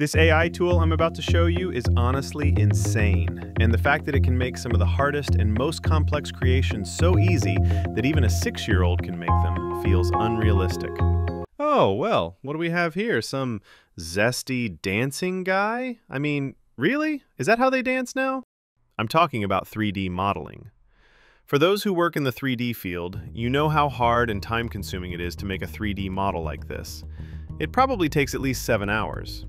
This AI tool I'm about to show you is honestly insane, and the fact that it can make some of the hardest and most complex creations so easy that even a six-year-old can make them feels unrealistic. Oh, well, what do we have here? Some zesty dancing guy? I mean, really? Is that how they dance now? I'm talking about 3D modeling. For those who work in the 3D field, you know how hard and time-consuming it is to make a 3D model like this. It probably takes at least seven hours.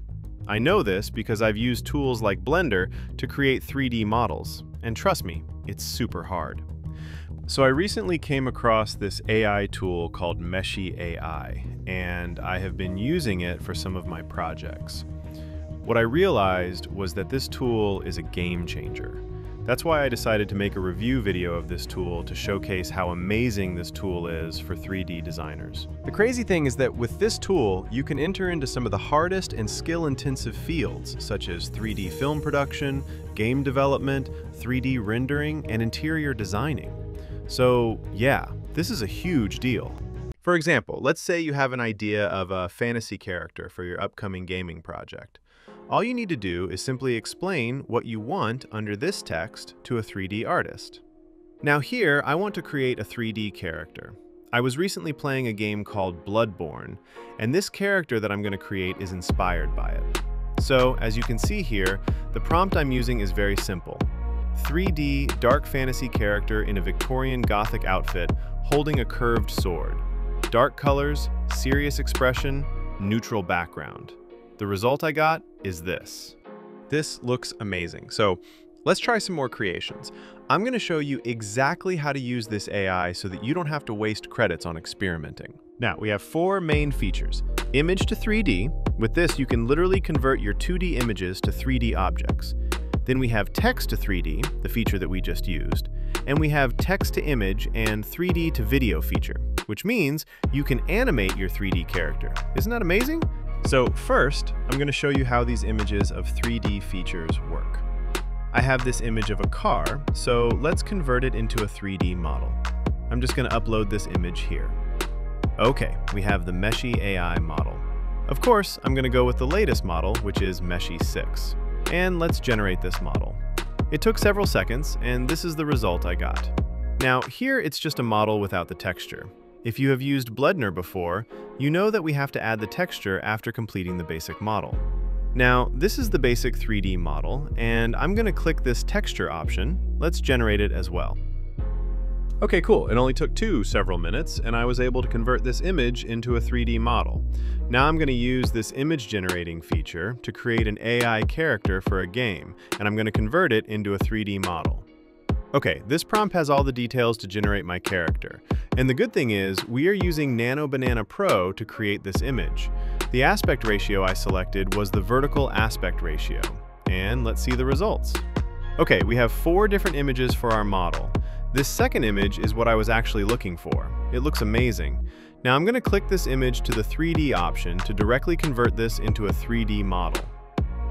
I know this because I've used tools like Blender to create 3D models, and trust me, it's super hard. So I recently came across this AI tool called Meshy AI, and I have been using it for some of my projects. What I realized was that this tool is a game changer. That's why I decided to make a review video of this tool to showcase how amazing this tool is for 3D designers. The crazy thing is that with this tool, you can enter into some of the hardest and skill-intensive fields, such as 3D film production, game development, 3D rendering, and interior designing. So yeah, this is a huge deal. For example, let's say you have an idea of a fantasy character for your upcoming gaming project. All you need to do is simply explain what you want under this text to a 3D artist. Now here, I want to create a 3D character. I was recently playing a game called Bloodborne, and this character that I'm going to create is inspired by it. So, as you can see here, the prompt I'm using is very simple. 3D dark fantasy character in a Victorian Gothic outfit holding a curved sword. Dark colors, serious expression, neutral background. The result I got is this. This looks amazing. So let's try some more creations. I'm going to show you exactly how to use this AI so that you don't have to waste credits on experimenting. Now, we have four main features. Image to 3D. With this, you can literally convert your 2D images to 3D objects. Then we have text to 3D, the feature that we just used. And we have text to image and 3D to video feature, which means you can animate your 3D character. Isn't that amazing? So first, I'm going to show you how these images of 3D features work. I have this image of a car, so let's convert it into a 3D model. I'm just going to upload this image here. Okay, we have the Meshy AI model. Of course, I'm going to go with the latest model, which is Meshy 6. And let's generate this model. It took several seconds, and this is the result I got. Now, here it's just a model without the texture. If you have used Blender before, you know that we have to add the texture after completing the basic model. Now, this is the basic 3D model, and I'm going to click this texture option. Let's generate it as well. Okay, cool. It only took two several minutes, and I was able to convert this image into a 3D model. Now I'm going to use this image generating feature to create an AI character for a game, and I'm going to convert it into a 3D model. Okay, this prompt has all the details to generate my character. And the good thing is, we are using Nano Banana Pro to create this image. The aspect ratio I selected was the vertical aspect ratio. And let's see the results. Okay, we have four different images for our model. This second image is what I was actually looking for. It looks amazing. Now I'm going to click this image to the 3D option to directly convert this into a 3D model.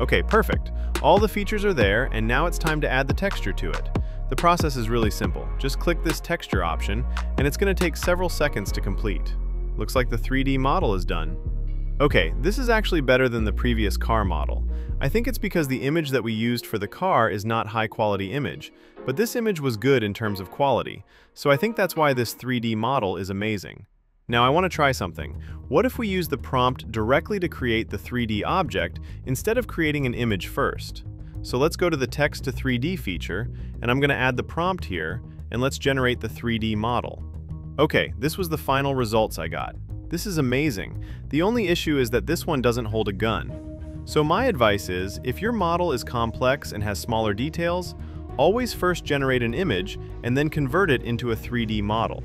Okay, perfect. All the features are there, and now it's time to add the texture to it. The process is really simple. Just click this texture option, and it's going to take several seconds to complete. Looks like the 3D model is done. Okay, this is actually better than the previous car model. I think it's because the image that we used for the car is not high quality image, but this image was good in terms of quality, so I think that's why this 3D model is amazing. Now I want to try something. What if we use the prompt directly to create the 3D object instead of creating an image first? So let's go to the text to 3D feature, and I'm going to add the prompt here, and let's generate the 3D model. Okay, this was the final results I got. This is amazing. The only issue is that this one doesn't hold a gun. So my advice is, if your model is complex and has smaller details, always first generate an image and then convert it into a 3D model.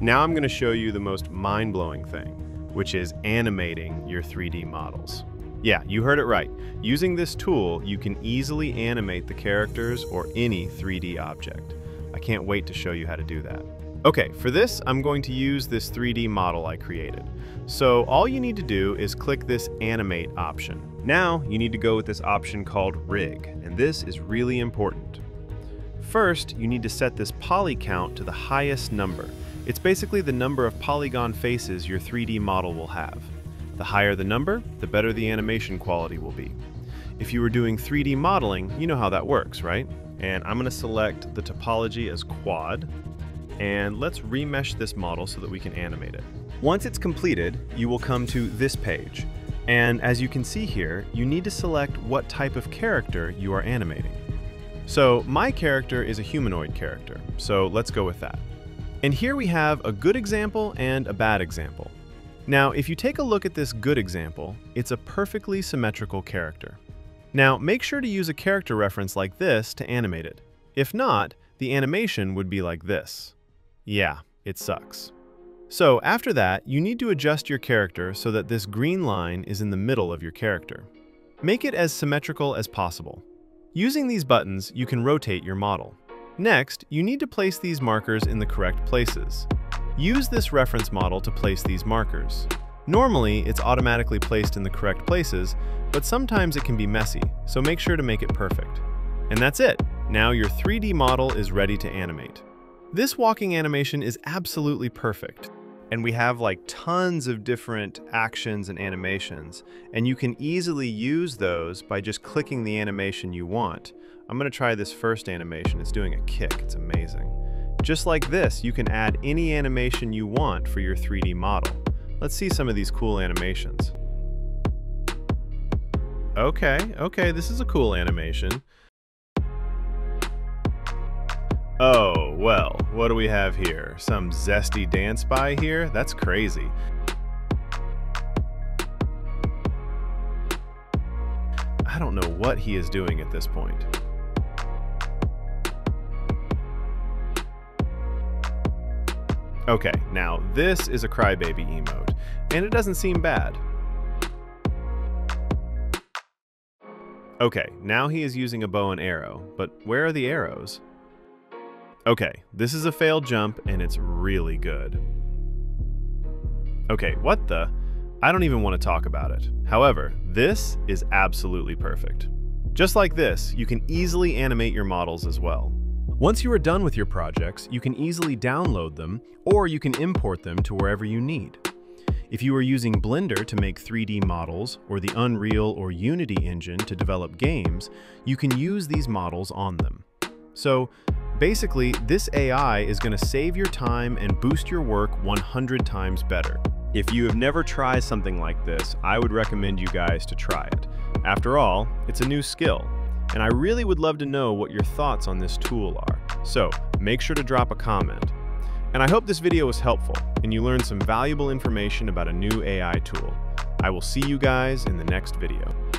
Now I'm going to show you the most mind-blowing thing, which is animating your 3D models. Yeah, you heard it right. Using this tool, you can easily animate the characters or any 3D object. I can't wait to show you how to do that. Okay, for this, I'm going to use this 3D model I created. So all you need to do is click this Animate option. Now, you need to go with this option called Rig, and this is really important. First, you need to set this poly count to the highest number. It's basically the number of polygon faces your 3D model will have. The higher the number, the better the animation quality will be. If you were doing 3D modeling, you know how that works, right? And I'm gonna select the topology as quad, and let's remesh this model so that we can animate it. Once it's completed, you will come to this page. And as you can see here, you need to select what type of character you are animating. So my character is a humanoid character, so let's go with that. And here we have a good example and a bad example. Now, if you take a look at this good example, it's a perfectly symmetrical character. Now, make sure to use a character reference like this to animate it. If not, the animation would be like this. Yeah, it sucks. So after that, you need to adjust your character so that this green line is in the middle of your character. Make it as symmetrical as possible. Using these buttons, you can rotate your model. Next, you need to place these markers in the correct places. Use this reference model to place these markers. Normally, it's automatically placed in the correct places, but sometimes it can be messy, so make sure to make it perfect. And that's it! Now your 3D model is ready to animate. This walking animation is absolutely perfect and we have like tons of different actions and animations and you can easily use those by just clicking the animation you want. I'm going to try this first animation. It's doing a kick. It's amazing. Just like this, you can add any animation you want for your 3D model. Let's see some of these cool animations. Okay, okay, this is a cool animation. Oh, well, what do we have here? Some zesty dance by here? That's crazy. I don't know what he is doing at this point. Okay, now this is a crybaby emote, and it doesn't seem bad. Okay, now he is using a bow and arrow, but where are the arrows? Okay, this is a failed jump and it's really good. Okay, what the? I don't even want to talk about it. However, this is absolutely perfect. Just like this, you can easily animate your models as well. Once you are done with your projects, you can easily download them, or you can import them to wherever you need. If you are using Blender to make 3D models, or the Unreal or Unity engine to develop games, you can use these models on them. So, Basically, this AI is going to save your time and boost your work 100 times better. If you have never tried something like this, I would recommend you guys to try it. After all, it's a new skill, and I really would love to know what your thoughts on this tool are. So make sure to drop a comment. And I hope this video was helpful and you learned some valuable information about a new AI tool. I will see you guys in the next video.